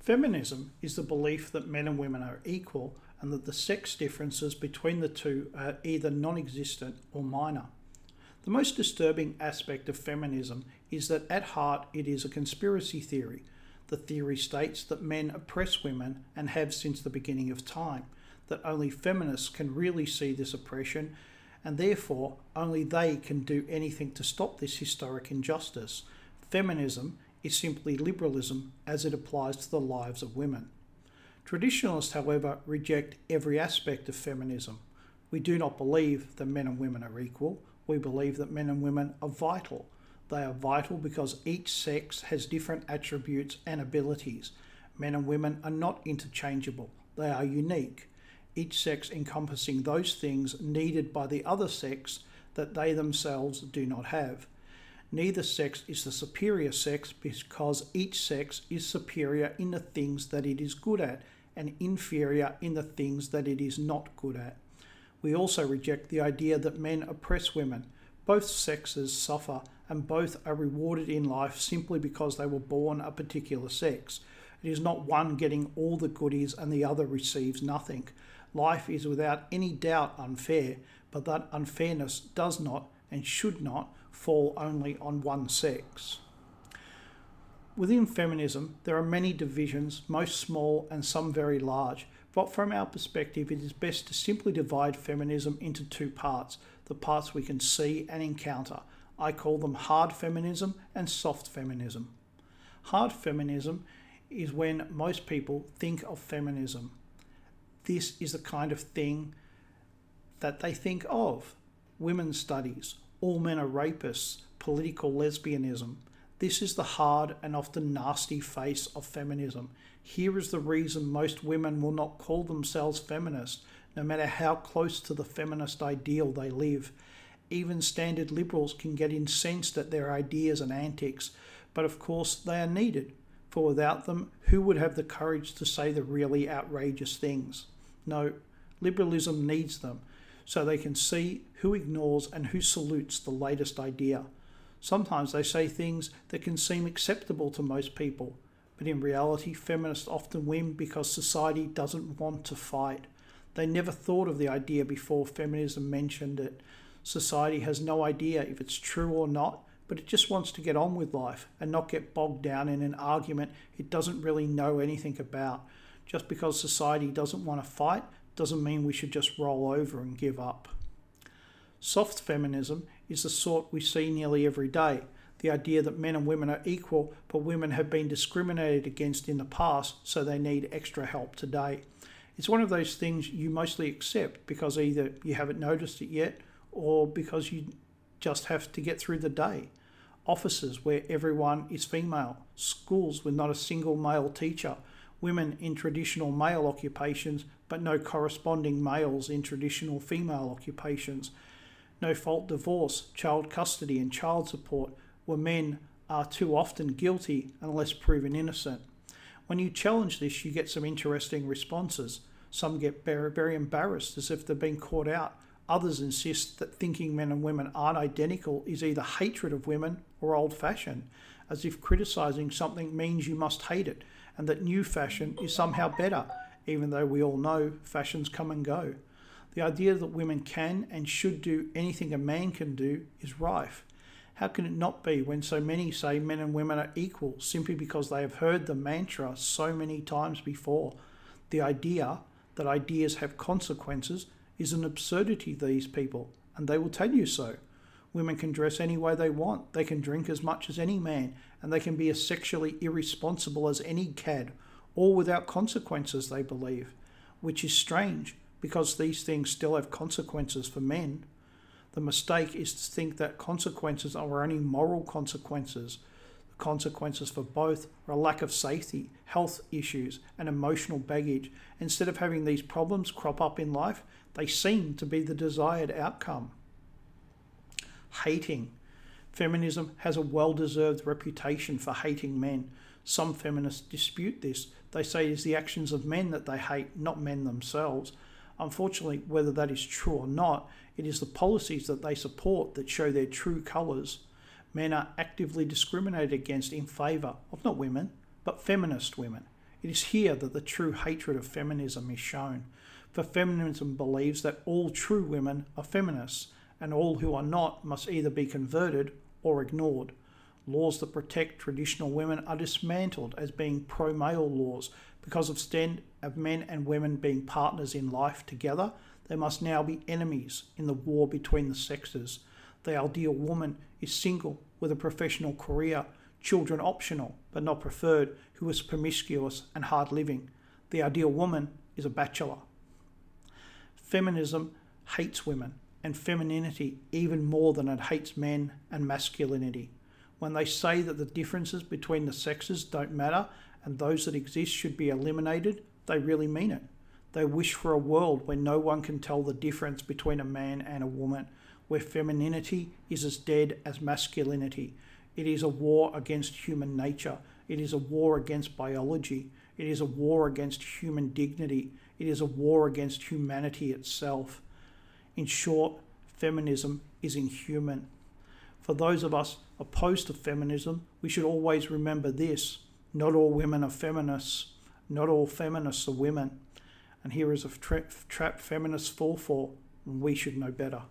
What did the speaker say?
Feminism is the belief that men and women are equal and that the sex differences between the two are either non existent or minor. The most disturbing aspect of feminism is that at heart it is a conspiracy theory. The theory states that men oppress women and have since the beginning of time, that only feminists can really see this oppression, and therefore only they can do anything to stop this historic injustice. Feminism is simply liberalism as it applies to the lives of women. Traditionalists, however, reject every aspect of feminism. We do not believe that men and women are equal. We believe that men and women are vital. They are vital because each sex has different attributes and abilities. Men and women are not interchangeable, they are unique, each sex encompassing those things needed by the other sex that they themselves do not have. Neither sex is the superior sex because each sex is superior in the things that it is good at and inferior in the things that it is not good at. We also reject the idea that men oppress women. Both sexes suffer and both are rewarded in life simply because they were born a particular sex. It is not one getting all the goodies and the other receives nothing. Life is without any doubt unfair, but that unfairness does not and should not fall only on one sex. Within feminism, there are many divisions, most small and some very large, but from our perspective, it is best to simply divide feminism into two parts the parts we can see and encounter. I call them hard feminism and soft feminism. Hard feminism is when most people think of feminism. This is the kind of thing that they think of women's studies, all men are rapists, political lesbianism. This is the hard and often nasty face of feminism. Here is the reason most women will not call themselves feminist, no matter how close to the feminist ideal they live. Even standard liberals can get incensed at their ideas and antics, but of course they are needed, for without them, who would have the courage to say the really outrageous things? No, liberalism needs them so they can see who ignores and who salutes the latest idea. Sometimes they say things that can seem acceptable to most people, but in reality, feminists often win because society doesn't want to fight. They never thought of the idea before feminism mentioned it. Society has no idea if it's true or not, but it just wants to get on with life and not get bogged down in an argument it doesn't really know anything about. Just because society doesn't want to fight doesn't mean we should just roll over and give up. Soft feminism is the sort we see nearly every day. The idea that men and women are equal, but women have been discriminated against in the past, so they need extra help today. It's one of those things you mostly accept because either you haven't noticed it yet or because you just have to get through the day. Offices where everyone is female, schools with not a single male teacher, women in traditional male occupations but no corresponding males in traditional female occupations, no fault divorce, child custody, and child support, where men are too often guilty unless proven innocent. When you challenge this, you get some interesting responses. Some get very, embarrassed as if they've been caught out. Others insist that thinking men and women aren't identical is either hatred of women or old fashioned, as if criticizing something means you must hate it, and that new fashion is somehow better, even though we all know fashions come and go. The idea that women can and should do anything a man can do is rife. How can it not be when so many say men and women are equal simply because they have heard the mantra so many times before? The idea that ideas have consequences is an absurdity to these people, and they will tell you so. Women can dress any way they want, they can drink as much as any man, and they can be as sexually irresponsible as any cad all without consequences, they believe, which is strange because these things still have consequences for men. The mistake is to think that consequences are only moral consequences. The consequences for both are a lack of safety, health issues, and emotional baggage. Instead of having these problems crop up in life, they seem to be the desired outcome. Hating. Feminism has a well deserved reputation for hating men. Some feminists dispute this. They say it is the actions of men that they hate, not men themselves. Unfortunately, whether that is true or not, it is the policies that they support that show their true colours. Men are actively discriminated against in favour of not women, but feminist women. It is here that the true hatred of feminism is shown. For feminism believes that all true women are feminists, and all who are not must either be converted or ignored. Laws that protect traditional women are dismantled as being pro male laws because of stand of men and women being partners in life together. They must now be enemies in the war between the sexes. The ideal woman is single with a professional career, children optional but not preferred, who is promiscuous and hard living. The ideal woman is a bachelor. Feminism hates women and femininity even more than it hates men and masculinity. When they say that the differences between the sexes don't matter and those that exist should be eliminated, they really mean it. They wish for a world where no one can tell the difference between a man and a woman, where femininity is as dead as masculinity. It is a war against human nature. It is a war against biology. It is a war against human dignity. It is a war against humanity itself. In short, feminism is inhuman. For those of us opposed to feminism, we should always remember this not all women are feminists, not all feminists are women. And here is a tra- trap feminists fall for, and we should know better.